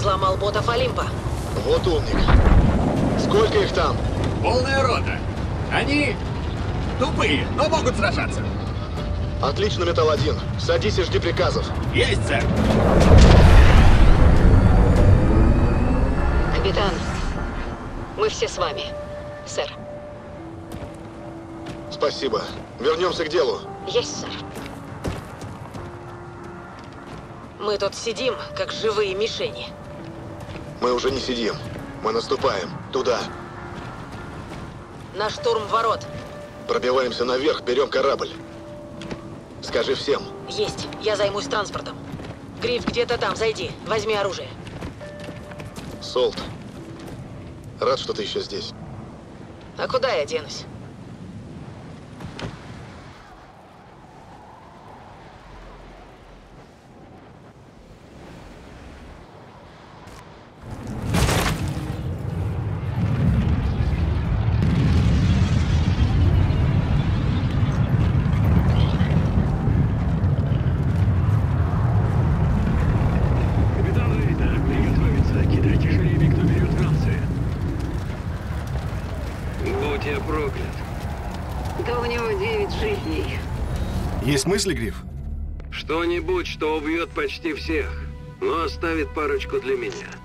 взломал ботов Олимпа. Вот умник. Сколько их там? Полная рота. Они тупые, но могут сражаться. Отлично, Металл-1. Садись и жди приказов. Есть, сэр. Капитан, мы все с вами, сэр. Спасибо. Вернемся к делу. Есть, сэр. Мы тут сидим, как живые мишени. Мы уже не сидим. Мы наступаем. Туда. На штурм ворот. Пробиваемся наверх, берем корабль. Скажи всем. Есть. Я займусь транспортом. Гриф где-то там. Зайди. Возьми оружие. Солт. Рад, что ты еще здесь. А куда я денусь? Капитан Рейда, приготовиться. Кидайте жребий, кто берет ранцы. Будь я проклят. Да у него девять жизней. Есть мысли, Гриф? Что-нибудь, что убьет почти всех, но оставит парочку для меня.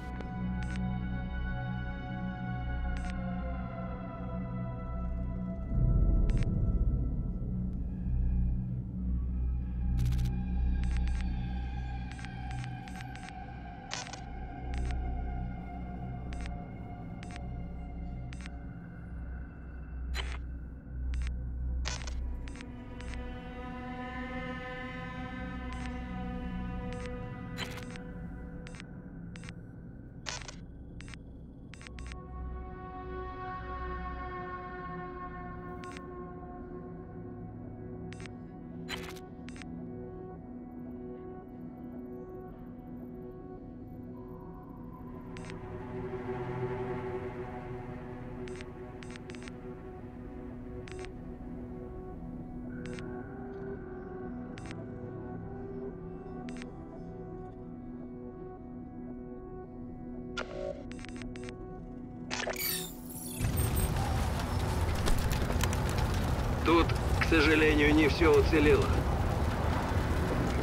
Все уцелело.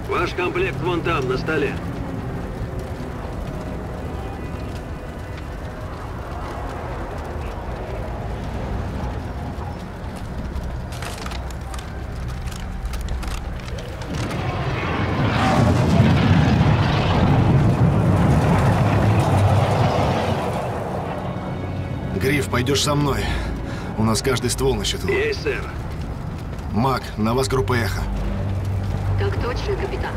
Ваш комплект вон там, на столе. Гриф, пойдешь со мной. У нас каждый ствол на счету. Есть, сэр. Мак, на вас группа Эхо. Так точно, капитан.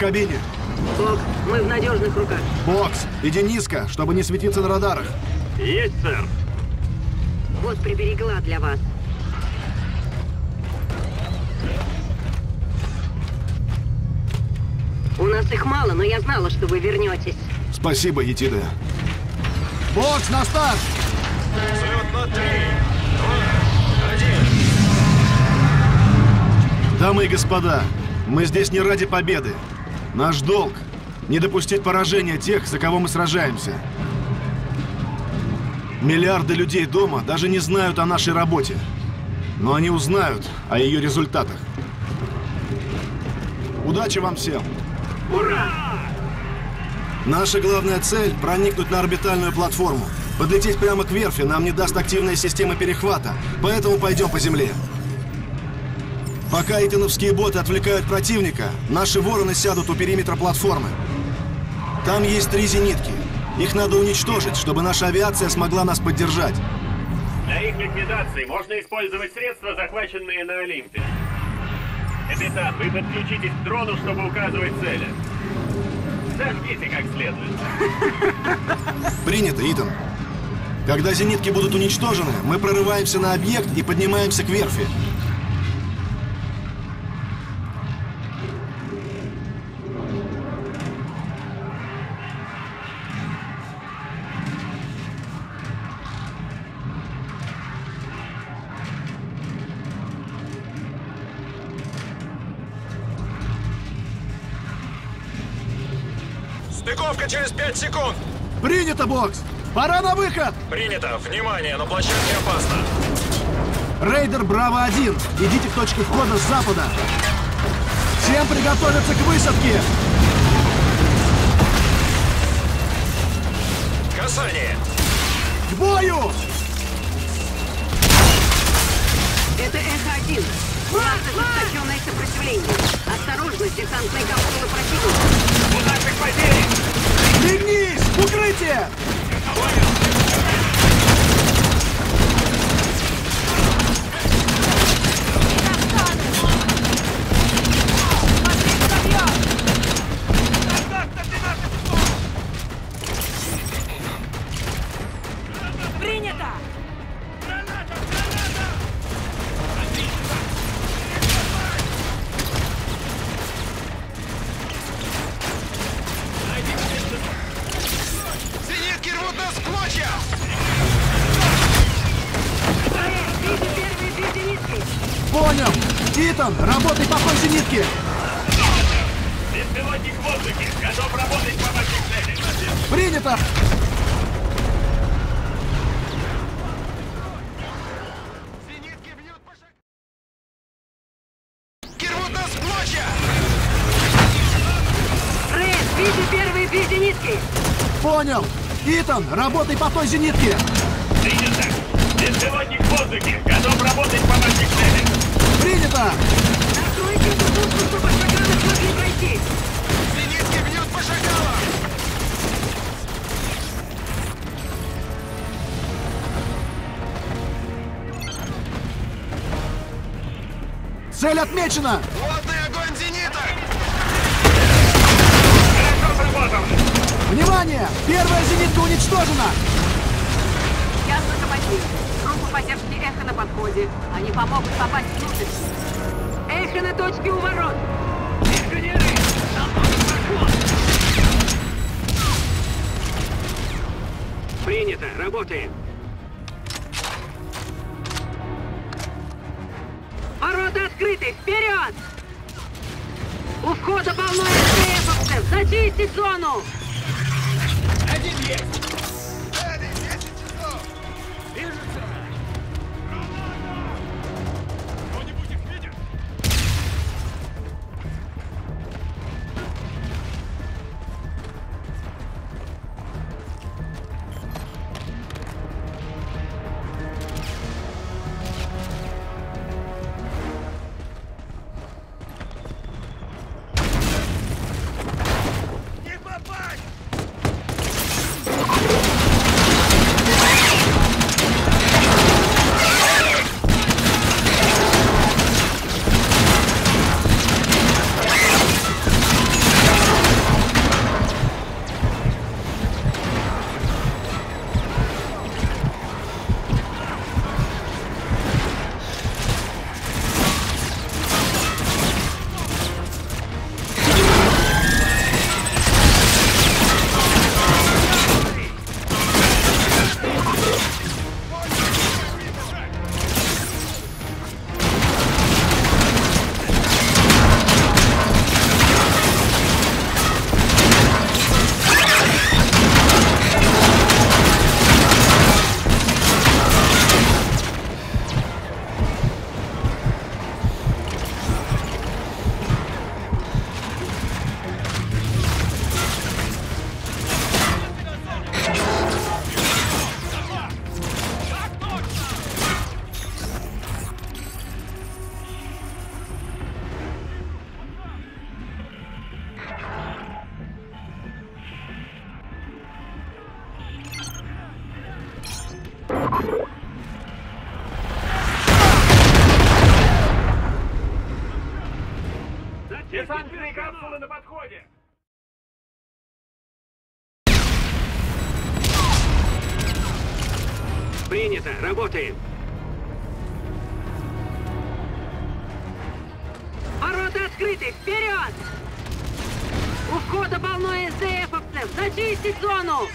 Кабине? Бог, мы в надежных руках. Бокс, иди низко, чтобы не светиться на радарах. Есть, сэр. Вот приберегла для вас. У нас их мало, но я знала, что вы вернетесь. Спасибо, Етида. Бокс, на старт! Дамы и господа, мы здесь не ради победы. Наш долг — не допустить поражения тех, за кого мы сражаемся. Миллиарды людей дома даже не знают о нашей работе. Но они узнают о ее результатах. Удачи вам всем! Наша главная цель — проникнуть на орбитальную платформу. Подлететь прямо к верфи нам не даст активная система перехвата, поэтому пойдем по земле. Пока этиновские боты отвлекают противника, наши вороны сядут у периметра платформы. Там есть три зенитки. Их надо уничтожить, чтобы наша авиация смогла нас поддержать. Для их ликвидации можно использовать средства, захваченные на Олимпе. Капитан, вы подключитесь к дрону, чтобы указывать цели. Зажгите как следует. Принято, Итан. Когда зенитки будут уничтожены, мы прорываемся на объект и поднимаемся к верфи. Стыковка через 5 секунд! Принято, Бокс! Пора на выход! Принято! Внимание, на площадке опасно! Рейдер Браво-1, идите к точке входа с запада. Всем приготовиться к высадке! Касание! К бою! Это Эхо-1. У нас ожесточенное сопротивление. Осторожно, десантные капсулы противника. У наших потери! Легнись! В укрытие! Рвут нас в клочья! Рейд, вижу первые две зенитки. Понял! Итан, работай по той зенитке! Принято! Беспилотник в воздухе! Готов работать по вашей цели! Принято! Накройте эту пушку, чтобы шагалы смогли пройти. Зенитки бьют по шагалам! Цель отмечена! Плотный огонь зениток! Хорошо сработал! Внимание! Первая зенитка уничтожена! Ясно, командир. Группа поддержки Эхо на подходе. Они помогут попасть внутрь. Эхо на точке у ворот. Инженеры! Нам нужен проход! Принято, работаем. Ворота открыты! Вперед! У входа полно СТФовцев! Зачистить зону! работаем. Ворота открыты! Вперед! У входа полно СДФовцев! Зачистить зону!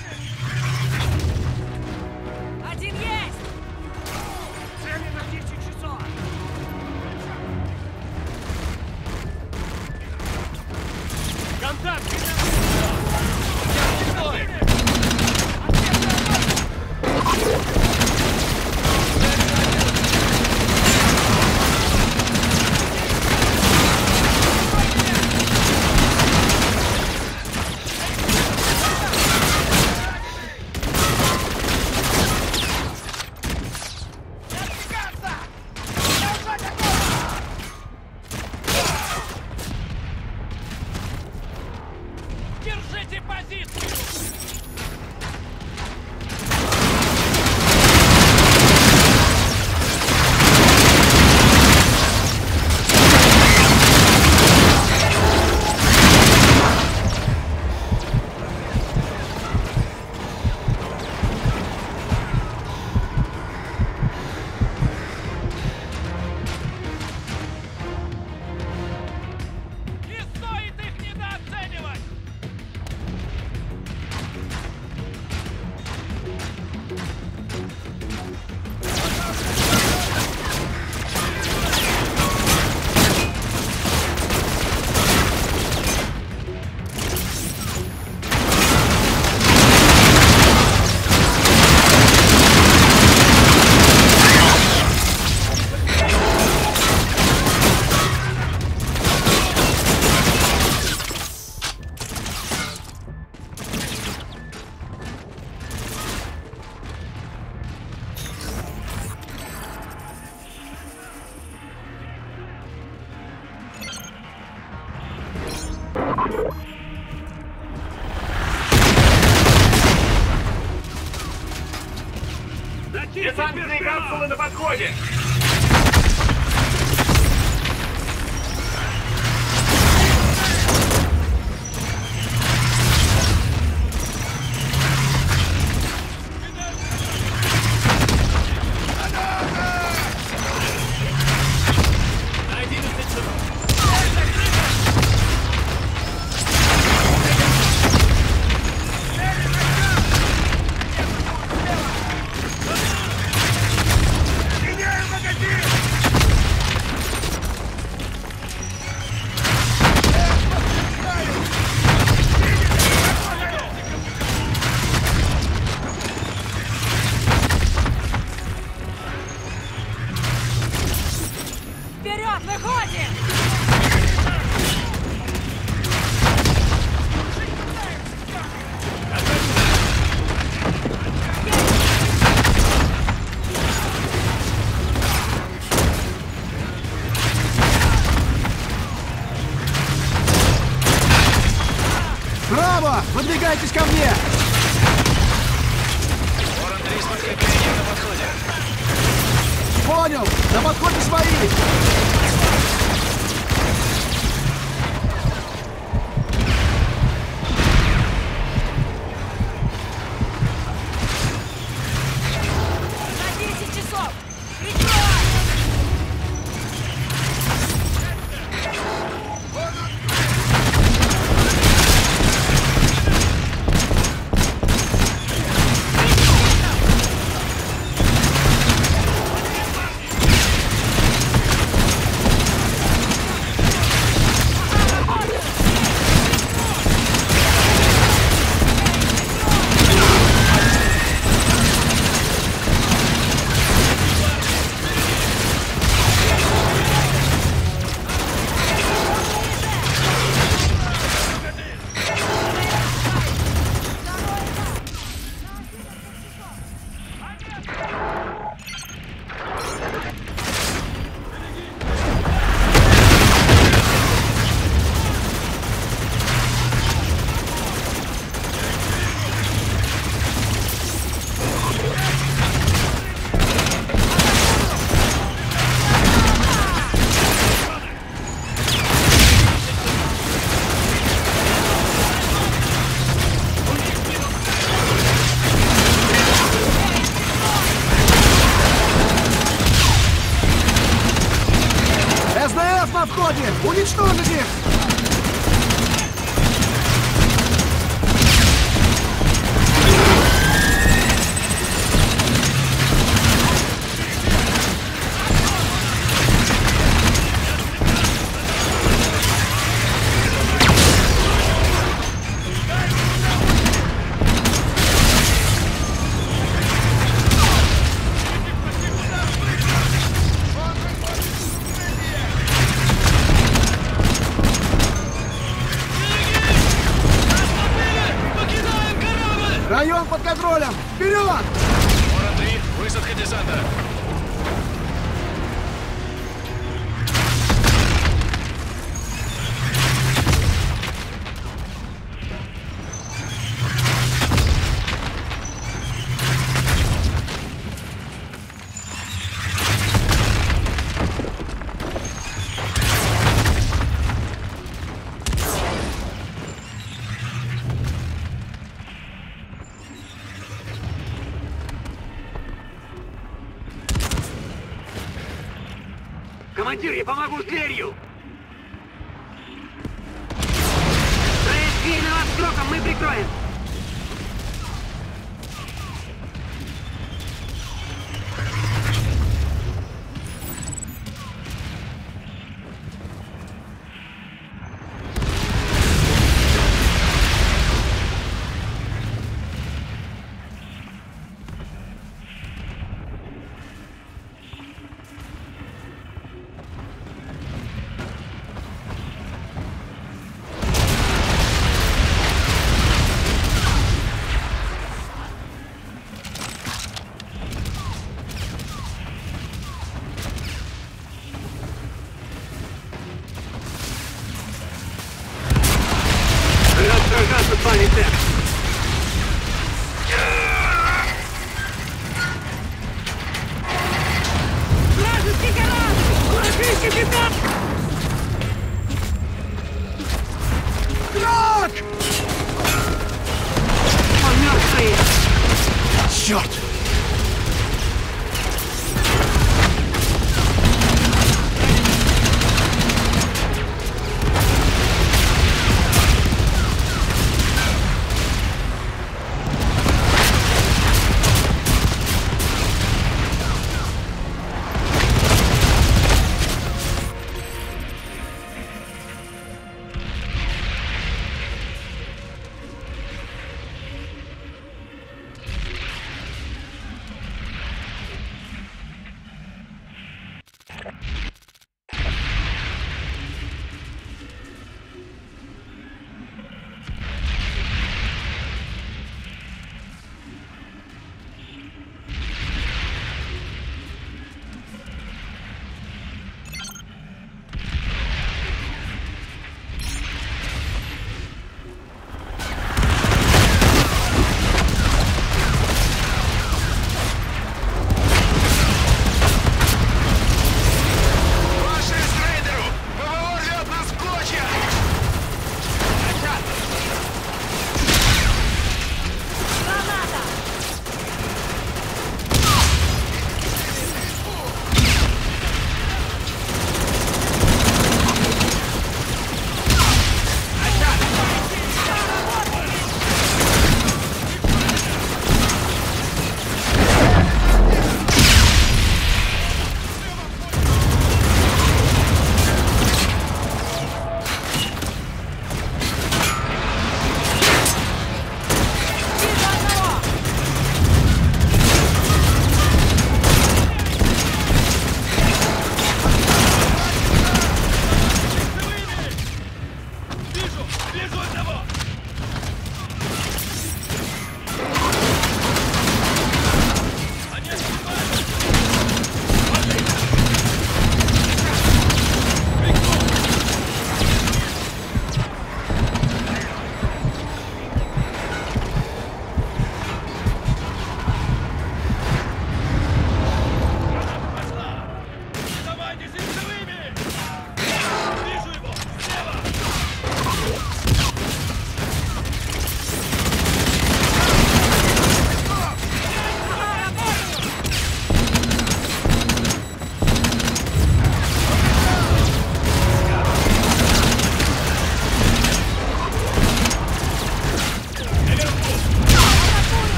Командир, я помогу с дверью!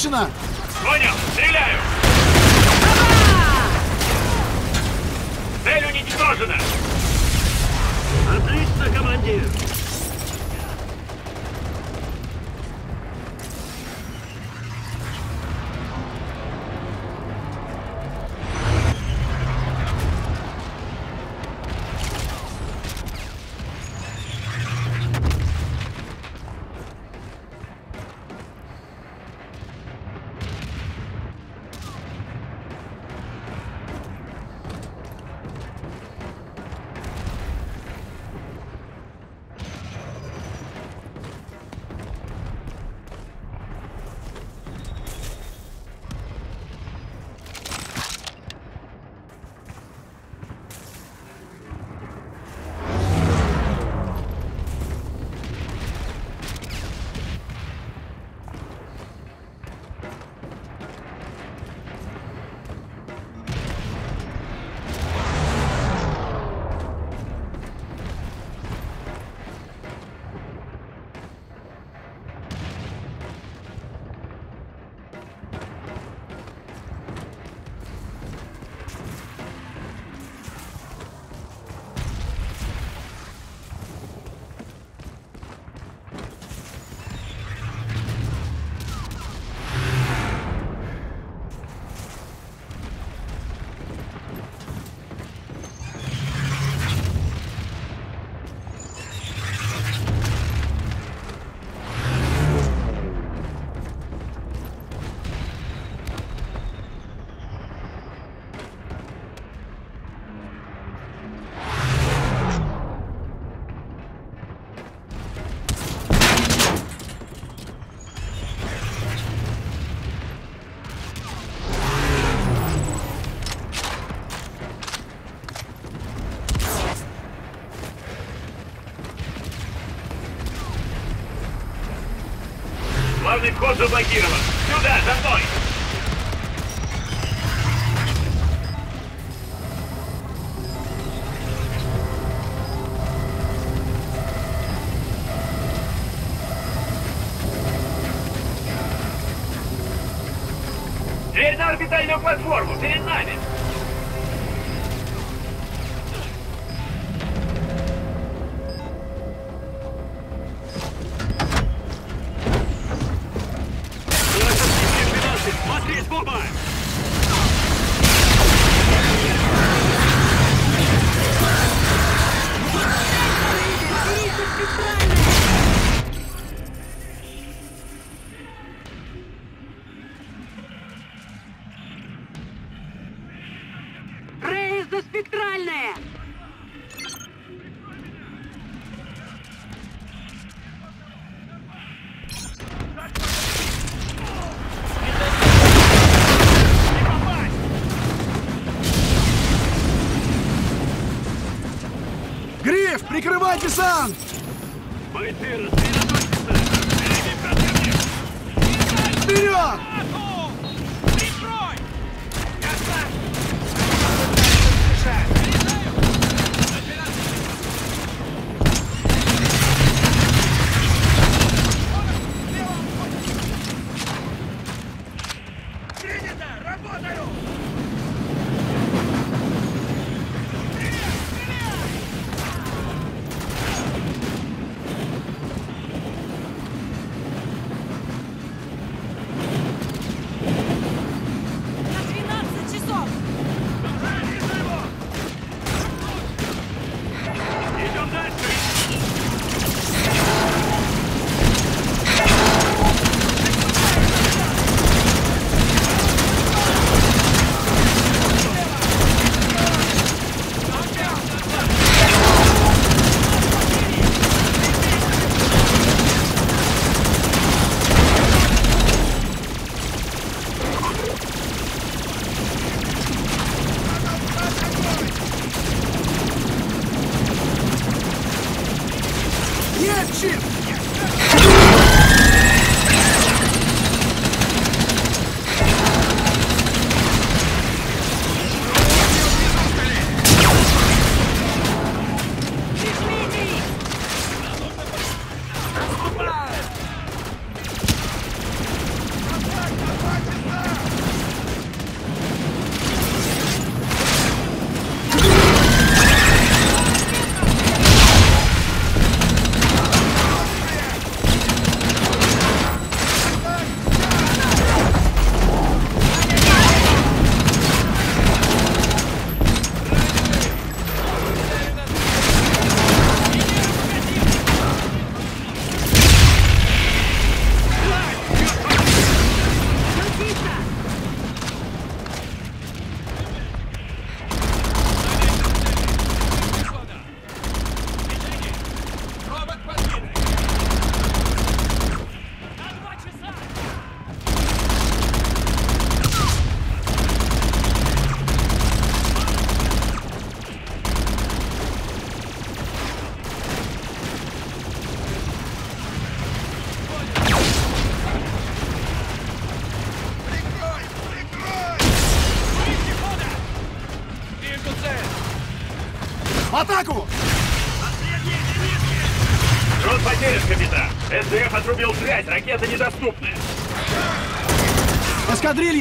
Отмечена! Понял, стреляю! Цель уничтожена! Отлично, командир! Вход заблокирован! Сюда, за мной! Спектральная! Гриф, прикрывай десант! Here.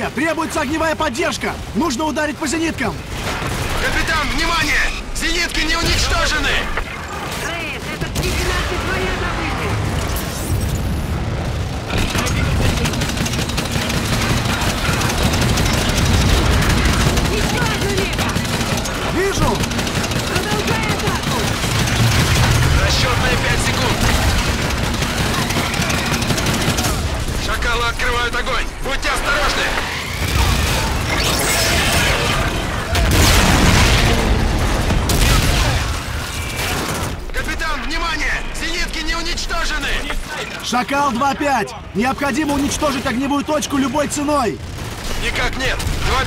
Эскадрилья! Требуется огневая поддержка! Нужно ударить по зениткам! Капитан, внимание! Зенитки не уничтожены! Шакал 2-5! Необходимо уничтожить огневую точку любой ценой! Никак нет!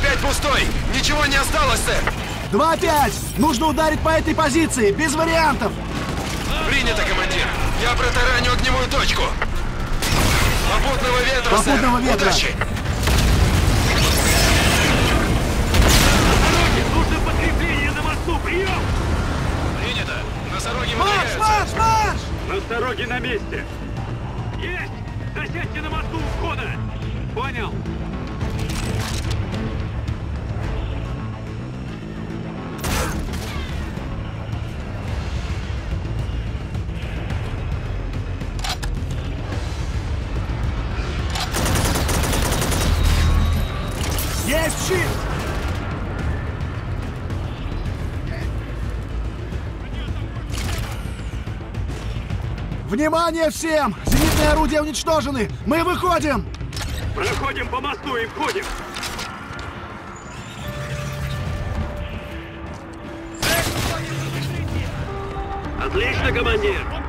2-5 пустой! Ничего не осталось, сэр! 2-5! Нужно ударить по этой позиции, без вариантов! Принято, командир! Я протараню огневую точку! Попутного ветра, Попутного сэр! ветра. Удачи! Нужно подкрепление на мосту, прием! Принято! Носороги Марш, марш, марш! Носороги на месте! Засядьте на мосту у входа! Понял! Есть щит! Внимание всем! Зенитные орудия уничтожены! Мы выходим! Проходим по мосту и входим! Отлично, командир!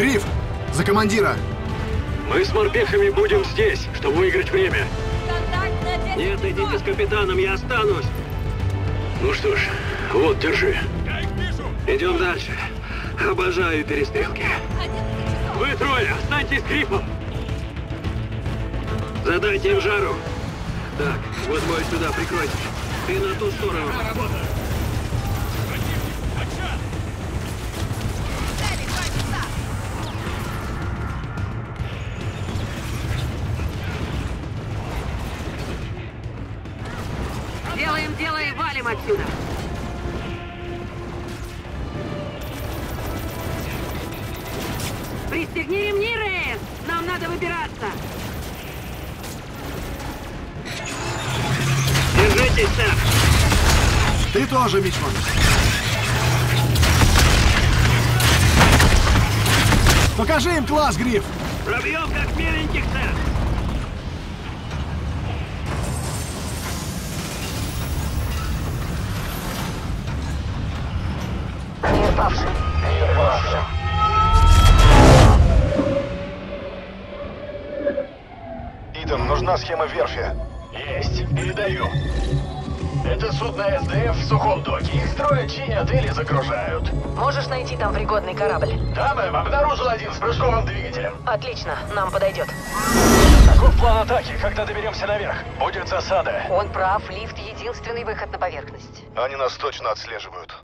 Гриф! За командира! Мы с морпехами будем здесь, чтобы выиграть время. Нет, идите с капитаном, я останусь. Ну что ж, вот, держи. Идем дальше. Обожаю перестрелки. Вы трое, останьтесь с грифом! Задайте им жару. Так, вот мой сюда, прикройте. Ты на ту сторону. Покажи им класс, Гриф! Пробьем, как миленьких, сэр. Итан, нужна схема верфи. Или загружают. Можешь найти там пригодный корабль? Да, мэм, обнаружил один с прыжковым двигателем. Отлично, нам подойдет. Каков план атаки, когда доберемся наверх? Будет засада. Он прав, лифт — единственный выход на поверхность. Они нас точно отслеживают.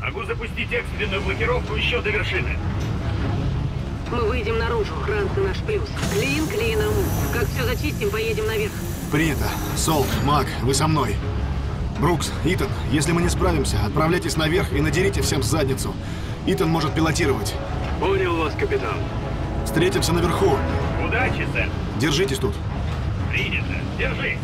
Могу запустить экстренную блокировку еще до вершины. Мы выйдем наружу, Ранка наш плюс. Клин клином. Как все зачистим, поедем наверх. Принято. Солт, Мак, вы со мной. Брукс, Итан, если мы не справимся, отправляйтесь наверх и надерите всем задницу. Итан может пилотировать. Понял вас, капитан. Встретимся наверху. Удачи, сэр. Держитесь тут. Принято. Держись.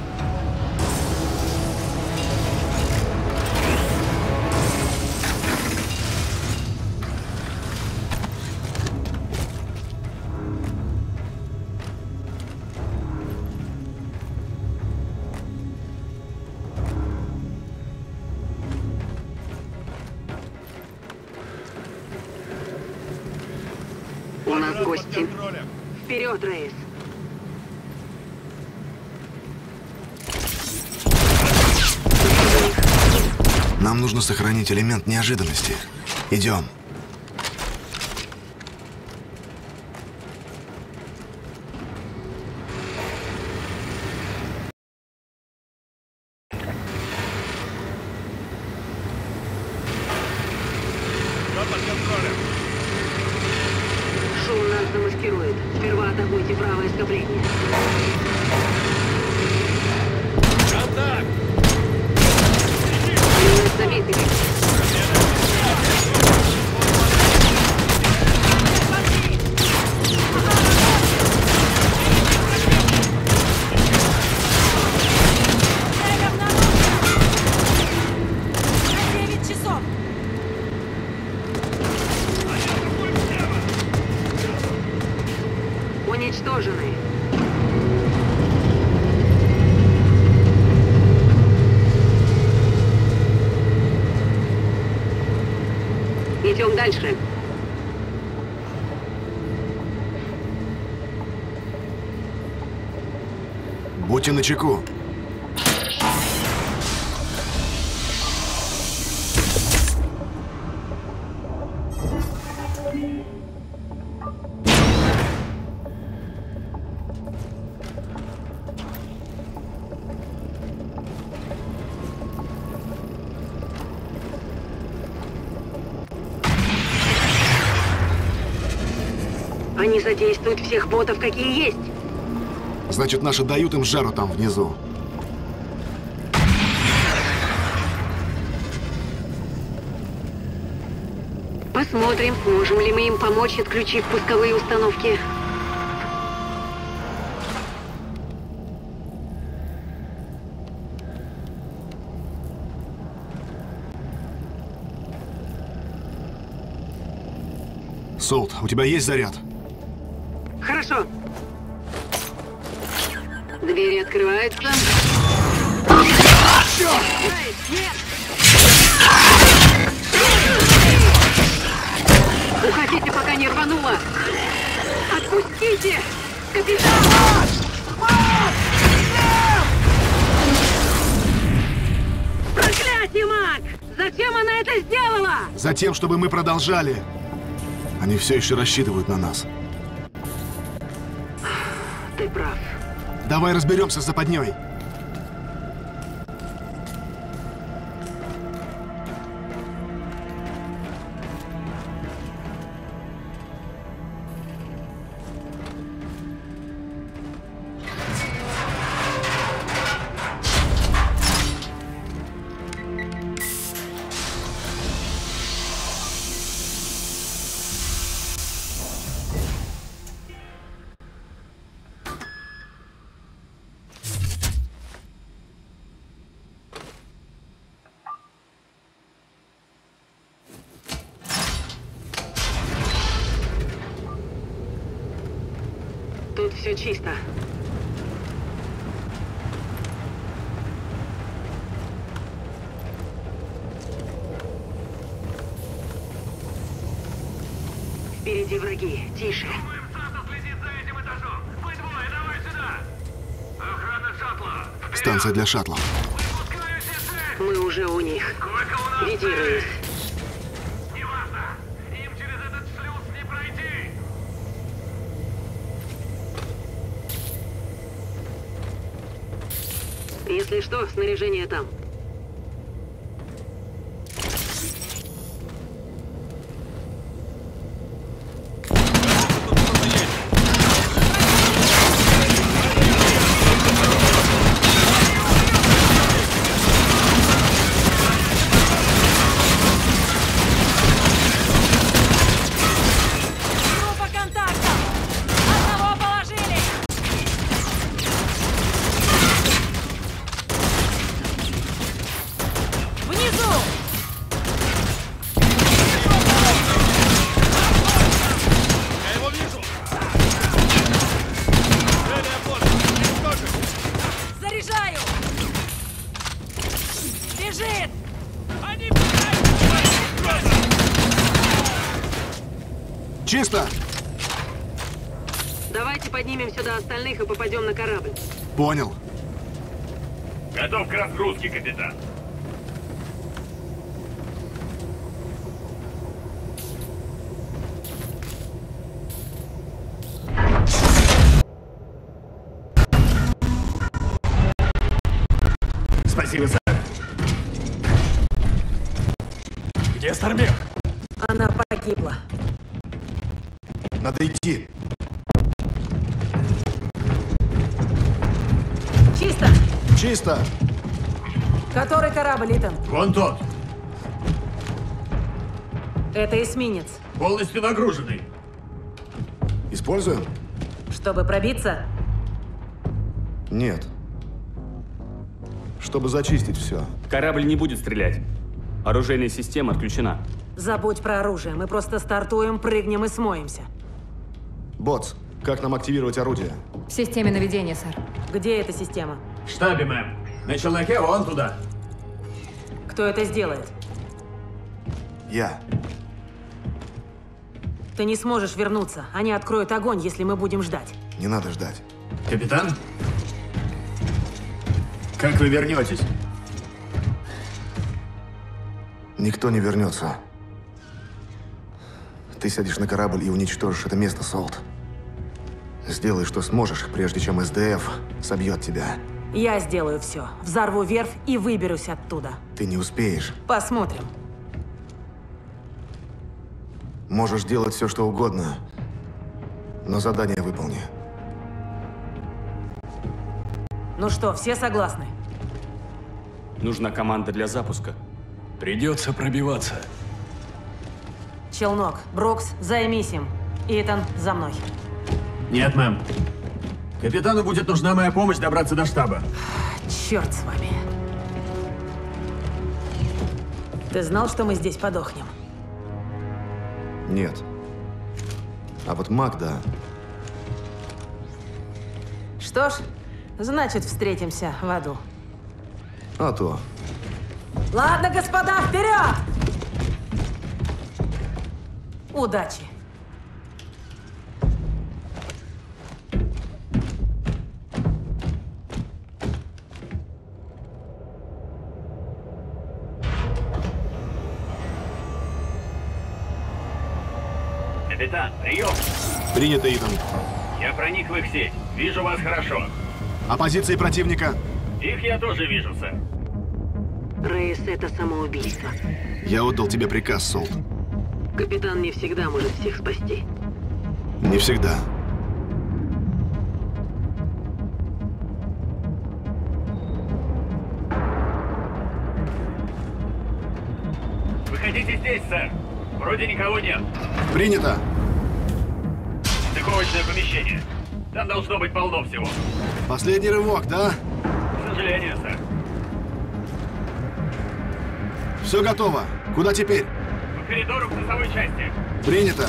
Вперед, Рейс. Нам нужно сохранить элемент неожиданности. Идем. Начеку. Они задействуют всех ботов, какие есть. Значит, наши дают им жару там внизу. Посмотрим, сможем ли мы им помочь, отключив пусковые установки. Солт, у тебя есть заряд? Двери открываются. Уходите, пока не рвануло! Отпустите! Капитан! Проклятие, Мак! Зачем она это сделала? Затем, чтобы мы продолжали. Они все еще рассчитывают на нас. Давай разберемся с западней. Тут все чисто. Впереди враги. Тише. Станция для шаттлов. Мы уже у них. Веди, Рейс. Если что, снаряжение там. Остальных и попадем на корабль. Понял. Готов к разгрузке, капитан. Корабль, Итан? Вон тот, Это эсминец. полностью нагруженный. Используем? Чтобы пробиться, Нет. Чтобы зачистить все. Корабль не будет стрелять. Оружейная система отключена. забудь про оружие. Мы просто стартуем, прыгнем и смоемся. Ботс, как нам активировать орудие? В системе наведения, сэр. Где эта система? В штабе, мэм. На челноке вон туда. Кто это сделает? Я. Ты не сможешь вернуться. Они откроют огонь, если мы будем ждать. Не надо ждать. Капитан? Как вы вернетесь? Никто не вернется. Ты сядешь на корабль и уничтожишь это место, Солт. Сделай, что сможешь, прежде чем СДФ собьет тебя. Я сделаю все. Взорву верфь и выберусь оттуда. Ты не успеешь. Посмотрим. Можешь делать все, что угодно, но задание выполни. Ну что, все согласны? Нужна команда для запуска. Придется пробиваться. Челнок, Брукс, займись им. Итан, за мной. Нет, мэм. Капитану будет нужна моя помощь добраться до штаба. Черт с вами. Ты знал, что мы здесь подохнем? Нет. А вот Магда... Что ж, значит, встретимся в аду. А то. Ладно, господа, вперед! Удачи. Прием! Принято, Итан. Я проник в их сеть. Вижу вас хорошо. А позиции противника? Их я тоже вижу, сэр. Рейс — это самоубийство. Я отдал тебе приказ, Солт. Капитан не всегда может всех спасти. Не всегда. Выходите здесь, сэр. Вроде никого нет. Принято. Стыковочное помещение. Там должно быть полно всего. Последний рывок, да? К сожалению, сэр. Все готово. Куда теперь? По коридору к носовой части. Принято.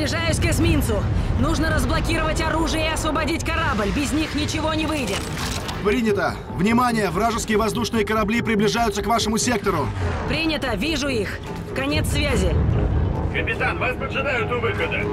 Приближаюсь к эсминцу. Нужно разблокировать оружие и освободить корабль. Без них ничего не выйдет. Принято! Внимание! Вражеские воздушные корабли приближаются к вашему сектору. Принято, вижу их. Конец связи. Капитан, вас поджидают у выхода.